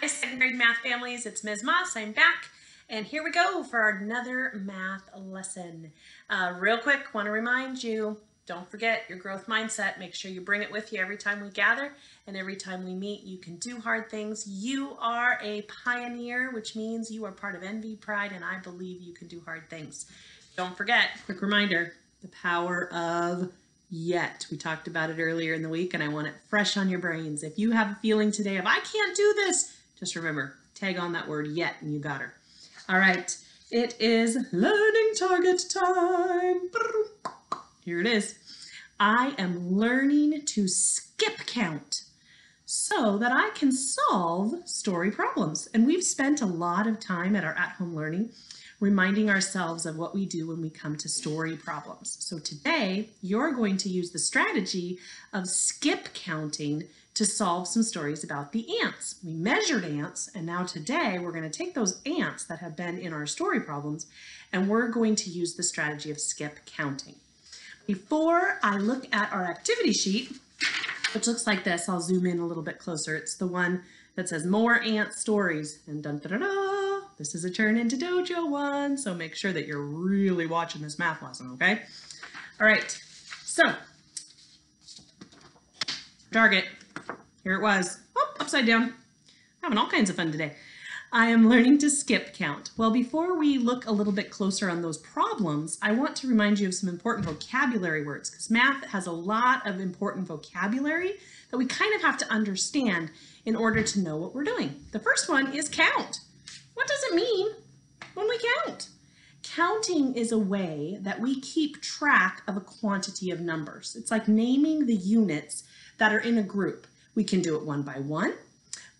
Hi, second grade math families. It's Ms. Moss. I'm back. And here we go for another math lesson. Uh, real quick, want to remind you, don't forget your growth mindset. Make sure you bring it with you every time we gather and every time we meet. You can do hard things. You are a pioneer, which means you are part of NV Pride, and I believe you can do hard things. Don't forget, quick reminder, the power of yet. We talked about it earlier in the week, and I want it fresh on your brains. If you have a feeling today of, I can't do this, just remember, tag on that word yet, and you got her. All right, it is learning target time. Here it is. I am learning to skip count so that I can solve story problems. And we've spent a lot of time at our at-home learning reminding ourselves of what we do when we come to story problems. So today, you're going to use the strategy of skip counting to solve some stories about the ants. We measured ants, and now today we're going to take those ants that have been in our story problems, and we're going to use the strategy of skip counting. Before I look at our activity sheet, which looks like this, I'll zoom in a little bit closer. It's the one that says more ant stories, and dun da da da, this is a turn into dojo one, so make sure that you're really watching this math lesson, okay? All right, so target, here it was, oh, upside down. Having all kinds of fun today. I am learning to skip count. Well, before we look a little bit closer on those problems, I want to remind you of some important vocabulary words because math has a lot of important vocabulary that we kind of have to understand in order to know what we're doing. The first one is count. What does it mean when we count? Counting is a way that we keep track of a quantity of numbers. It's like naming the units that are in a group. We can do it one by one,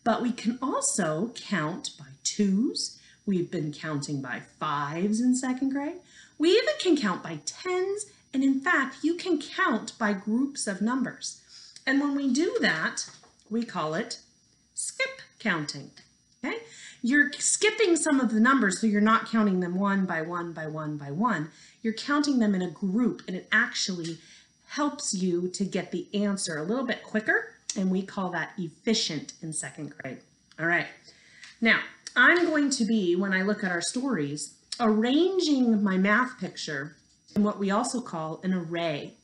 but we can also count by twos. We've been counting by fives in second grade. We even can count by tens, and in fact, you can count by groups of numbers. And when we do that, we call it skip counting? You're skipping some of the numbers, so you're not counting them one by one by one by one. You're counting them in a group, and it actually helps you to get the answer a little bit quicker and we call that efficient in second grade. All right, now I'm going to be, when I look at our stories, arranging my math picture in what we also call an array.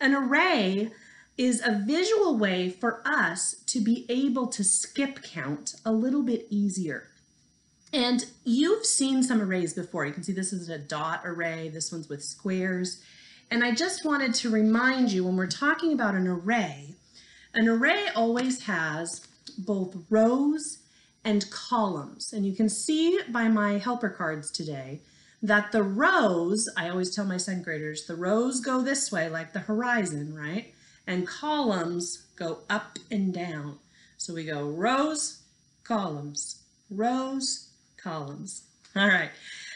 An array is a visual way for us to be able to skip count a little bit easier. And you've seen some arrays before. You can see this is a dot array, this one's with squares. And I just wanted to remind you when we're talking about an array, an array always has both rows and columns. And you can see by my helper cards today that the rows, I always tell my second graders, the rows go this way like the horizon, right? And columns go up and down. So we go rows, columns, rows, columns. All right.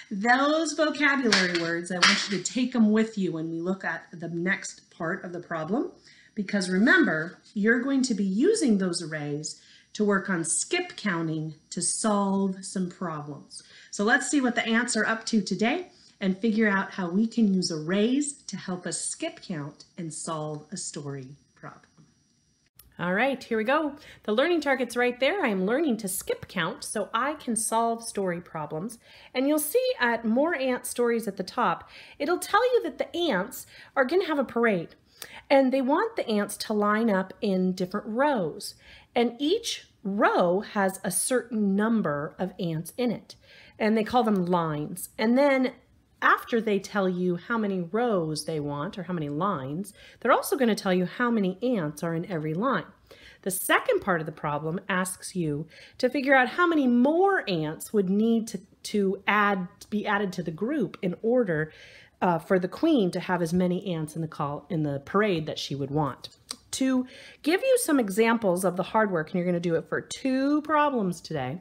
Those vocabulary words, I want you to take them with you when we look at the next part of the problem because remember, you're going to be using those arrays to work on skip counting to solve some problems. So let's see what the ants are up to today and figure out how we can use arrays to help us skip count and solve a story problem. All right, here we go. The learning target's right there. I'm learning to skip count so I can solve story problems. And you'll see at More Ant Stories at the top, it'll tell you that the ants are going to have a parade. And they want the ants to line up in different rows. And each row has a certain number of ants in it. And they call them lines. And then after they tell you how many rows they want or how many lines, they're also going to tell you how many ants are in every line. The second part of the problem asks you to figure out how many more ants would need to, to add be added to the group in order uh, for the queen to have as many ants in the call in the parade that she would want. To give you some examples of the hard work, and you're going to do it for two problems today,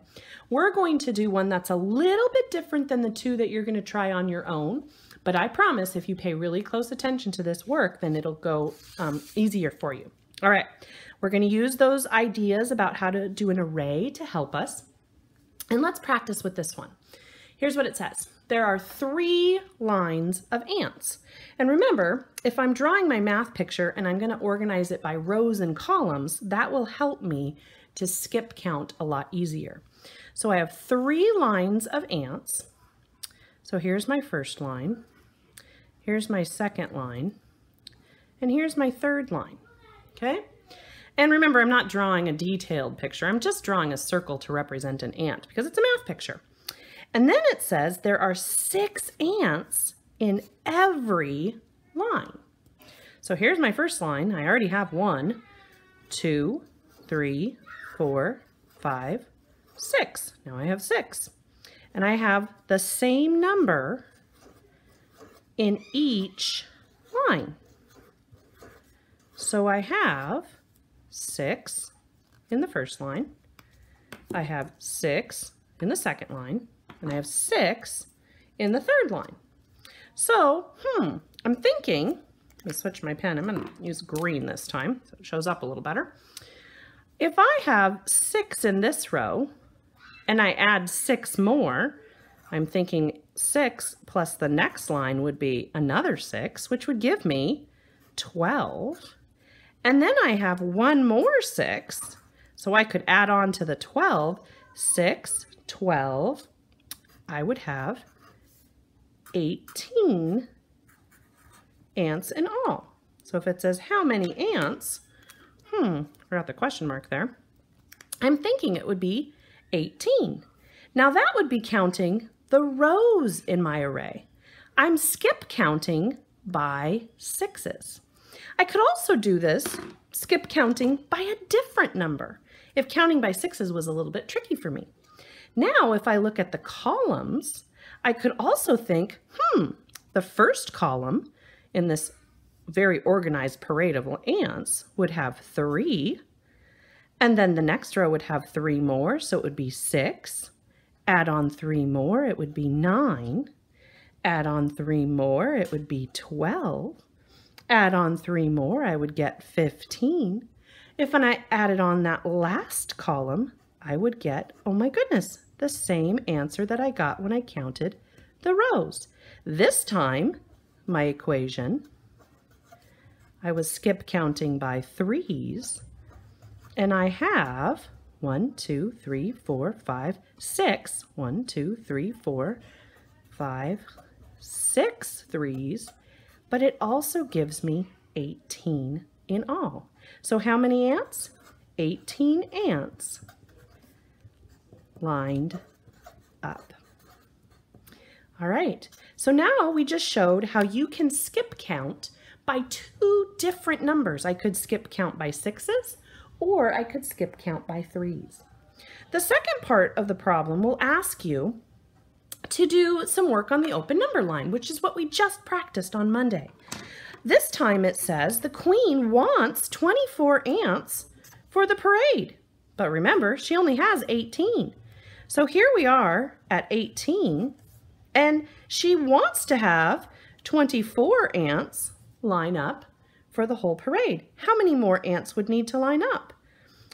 we're going to do one that's a little bit different than the two that you're going to try on your own. But I promise if you pay really close attention to this work, then it'll go um, easier for you. All right, we're going to use those ideas about how to do an array to help us. And let's practice with this one. Here's what it says there are three lines of ants. And remember, if I'm drawing my math picture and I'm going to organize it by rows and columns, that will help me to skip count a lot easier. So I have three lines of ants. So here's my first line, here's my second line, and here's my third line, okay? And remember, I'm not drawing a detailed picture. I'm just drawing a circle to represent an ant because it's a math picture. And then it says there are six ants in every line. So here's my first line. I already have one, two, three, four, five, six. Now I have six. And I have the same number in each line. So I have six in the first line. I have six in the second line. And I have six in the third line. So, hmm, I'm thinking, let me switch my pen. I'm to use green this time so it shows up a little better. If I have six in this row and I add six more, I'm thinking six plus the next line would be another six, which would give me 12. And then I have one more six, so I could add on to the 12, 6, 12, I would have 18 ants in all. So if it says how many ants, hmm, forgot the question mark there, I'm thinking it would be 18. Now that would be counting the rows in my array. I'm skip counting by sixes. I could also do this, skip counting by a different number, if counting by sixes was a little bit tricky for me. Now, if I look at the columns, I could also think, hmm, the first column in this very organized parade of ants would have three, and then the next row would have three more, so it would be six. Add on three more, it would be nine. Add on three more, it would be 12. Add on three more, I would get 15. If I added on that last column, I would get, oh my goodness, the same answer that I got when I counted the rows. This time, my equation, I was skip counting by threes, and I have one, two, three, four, five, six. One, two, three, four, five, six threes but it also gives me 18 in all. So how many ants? 18 ants lined up. All right, so now we just showed how you can skip count by two different numbers. I could skip count by sixes or I could skip count by threes. The second part of the problem will ask you to do some work on the open number line, which is what we just practiced on Monday. This time it says the queen wants 24 ants for the parade. But remember, she only has 18. So here we are at 18, and she wants to have 24 ants line up for the whole parade. How many more ants would need to line up?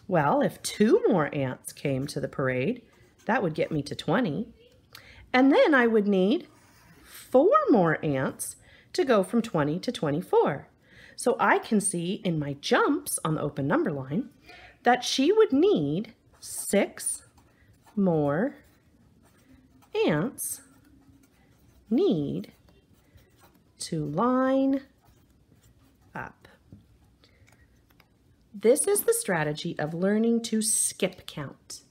Well, if two more ants came to the parade, that would get me to 20. And then I would need four more ants to go from 20 to 24. So I can see in my jumps on the open number line that she would need six more ants need to line up. This is the strategy of learning to skip count.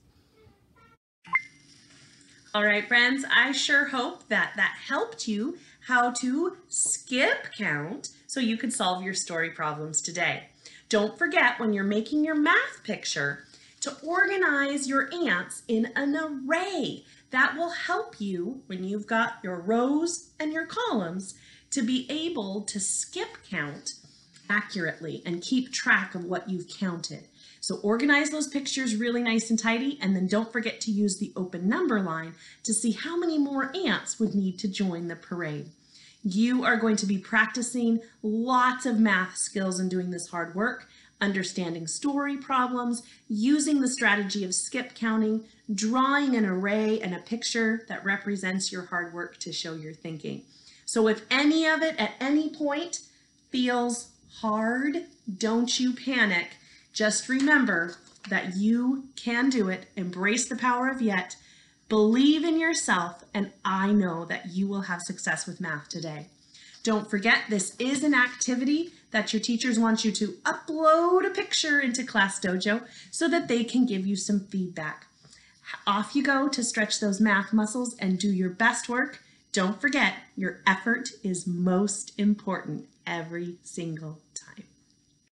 All right, friends, I sure hope that that helped you how to skip count so you could solve your story problems today. Don't forget when you're making your math picture to organize your ants in an array. That will help you when you've got your rows and your columns to be able to skip count accurately and keep track of what you've counted. So organize those pictures really nice and tidy, and then don't forget to use the open number line to see how many more ants would need to join the parade. You are going to be practicing lots of math skills and doing this hard work, understanding story problems, using the strategy of skip counting, drawing an array and a picture that represents your hard work to show your thinking. So if any of it at any point feels hard, don't you panic. Just remember, that you can do it. Embrace the power of yet. Believe in yourself, and I know that you will have success with math today. Don't forget, this is an activity that your teachers want you to upload a picture into Class Dojo so that they can give you some feedback. Off you go to stretch those math muscles and do your best work. Don't forget, your effort is most important every single